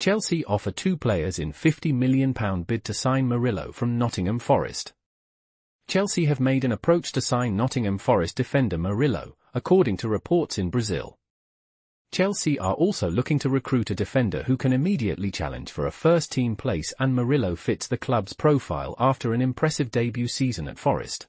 Chelsea offer two players in £50 million bid to sign Murillo from Nottingham Forest. Chelsea have made an approach to sign Nottingham Forest defender Murillo, according to reports in Brazil. Chelsea are also looking to recruit a defender who can immediately challenge for a first-team place and Murillo fits the club's profile after an impressive debut season at Forest.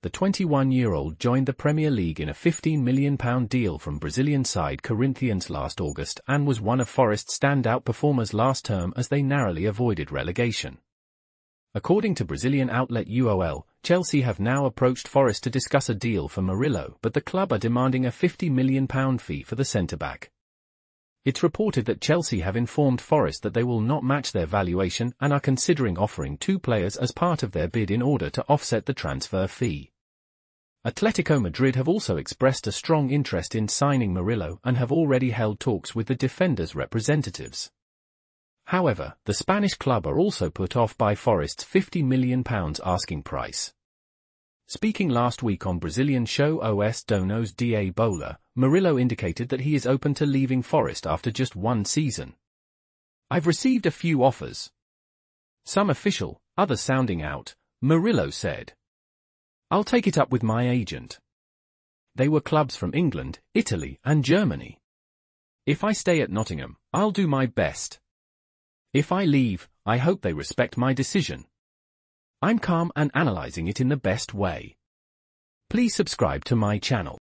The 21-year-old joined the Premier League in a £15 million deal from Brazilian side Corinthians last August and was one of Forest's standout performers last term as they narrowly avoided relegation. According to Brazilian outlet UOL, Chelsea have now approached Forest to discuss a deal for Murillo but the club are demanding a £50 million fee for the centre-back. It's reported that Chelsea have informed Forest that they will not match their valuation and are considering offering two players as part of their bid in order to offset the transfer fee. Atletico Madrid have also expressed a strong interest in signing Murillo and have already held talks with the defender's representatives. However, the Spanish club are also put off by Forest's £50 million asking price. Speaking last week on Brazilian show Os Donos da Bola, Murillo indicated that he is open to leaving Forest after just one season. I've received a few offers. Some official, others sounding out, Murillo said. I'll take it up with my agent. They were clubs from England, Italy and Germany. If I stay at Nottingham, I'll do my best. If I leave, I hope they respect my decision. I'm calm and analyzing it in the best way. Please subscribe to my channel.